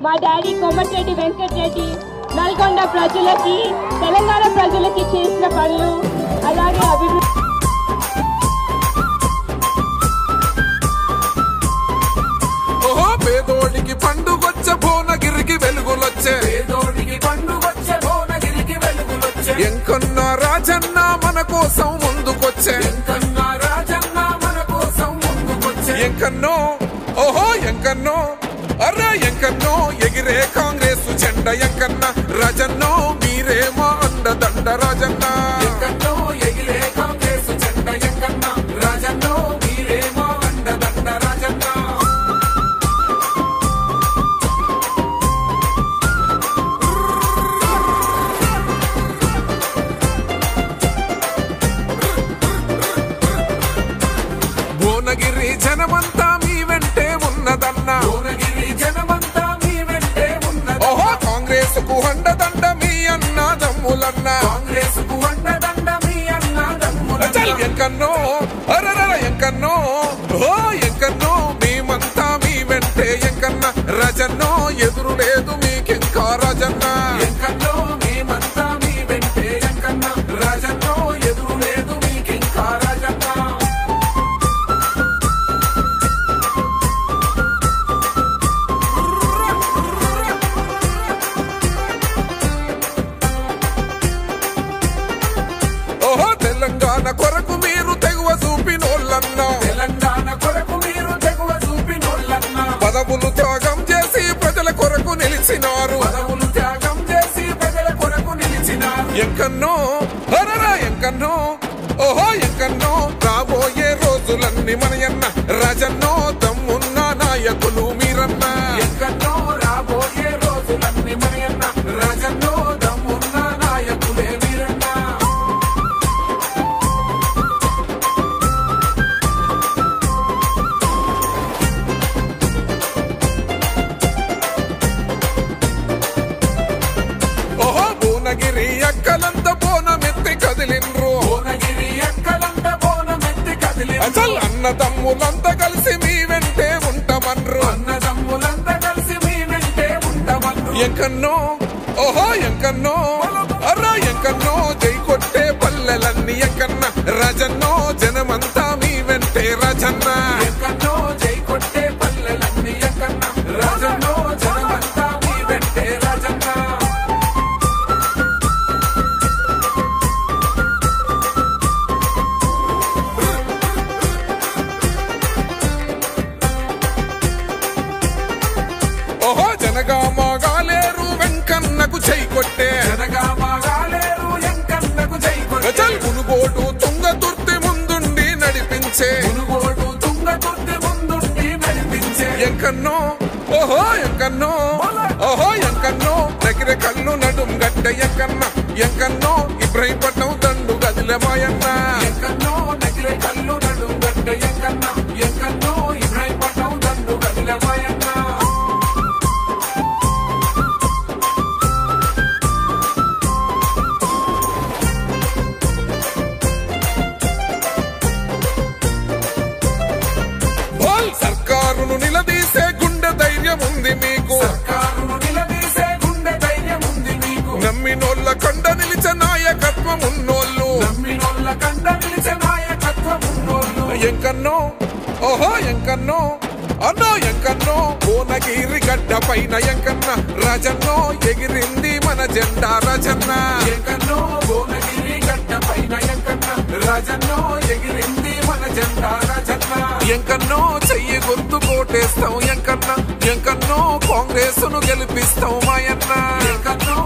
మా డాడీ కోమటిరెడ్డి వెంకటరెడ్డి నల్గొండ ప్రజలకి తెలంగాణ ప్రజలకి చేసిన పనులు అలాగే అభివృద్ధి ఓహో పేదోడికి పండుగొచ్చే భువనగిరికి వెలుగులొచ్చే. పేదోడికి పండుగొచ్చే భువనగిరికి వెలుగులొచ్చే. ఎంకన్న రాజన్న మన కోసం ముందుకొచ్చే. కన్నా రాజన్న మన కోసం ముందుకొచ్చే. ఎంకన్నో ఓహో ఎంకన్నో అరే ఎంకన్నో ఎగిరే కాంగ్రెస్ జెండ ఎంకన్న. రాజన్నో మీరే మా అండదండ రాజన్న. ఎంకన్నో ఎగిరే కాంగ్రెస్ జెండ ఎంకన్న. రాజన్నో మీరే మా అండదండ రాజన్న. భువనగిరి జనమంతా మీ వెంటే ఉన్నదన్న. భువనగిరి దమ్ములన్న కాంగ్రెస్కు అండదండ మీ అన్న దమ్ముల ఎంకన్నో? అరరర ఎంకన్నో? ఓ ఎంకన్నో మేమంతా మీ వెంటే ఎంకన్న. రజన్నో ఎదురు లేదు మీకింకా రజన్న. తెలంగాణ కొరకు మీరు తెగువ చూపినోళ్ళన్నా. తెలంగాణ కొరకు మీరు తెగువ చూపినోళ్ళన్న. పదవులు త్యాగం చేసి ప్రజల కొరకు నిలిచినారు. పదవులు త్యాగం చేసి ప్రజల కొరకు నిలిచినారు. ఎంకన్నో అరరా ఎంకన్నో ఓహో ఎంకన్నో రాబోయే రోజులన్నీ మనయన్న రజన్నో దమ్మున్న నాయకులు మీరన్నా. ఎంకన్నో రాబోయే రోజులన్నీ మనయన్న. భువనగిరి అక్కలంత బోనమెత్తి కదిలిండ్రు. భువనగిరి ఎక్కలంత బోనమెత్తి కదిలి అసలు అన్న తమ్ములంతా కలిసి మీ వెంటే ఉంటామన్రు. అన్నదమ్ములంతా కలిసి మీ వెంటే ఉంటామన్ను ఎంకన్నో ఓహో ఎంకన్నో అర్రా ఎంకన్నో జై కొట్టే పల్లెలన్నీ ఎంకన్న. రజన్నో జనమంతా మీ వెంటే రజన్న. కొట్టే గజల్ మునుగోడు తుంగతుర్తి ముందుండి నడిపించే. మునుగోడు తుంగతుర్తి ముందుండి నడిపించే. ఎంకన్నో ఓహో ఎంకన్నో ఓహో ఎంకన్నో. దగ్గర కళ్ళు నడుం గట్ట ఎంకన్న ఎంకన్నో ఇబ్రహీంపట్నం ఎంకన్నో ఓహో ఎంకన్నో అన్నో ఎంకన్నో కోనగిరి గడ్డ పైన ఎంకన్న రాజన్నో ఎగిరింది మన జెండా రజన్న. ఎంకన్నో కోనగిరి గడ్డ పైన ఎంకన్న రాజన్నో ఎగిరింది మన జెండా రజన్న. ఎంకన్నో చెయ్యి గుర్తు కోటేస్తాం ఎంకన్న. ఎంకన్నో కాంగ్రెస్ను గెలిపిస్తాం మాయన్న ఎంకన్నో.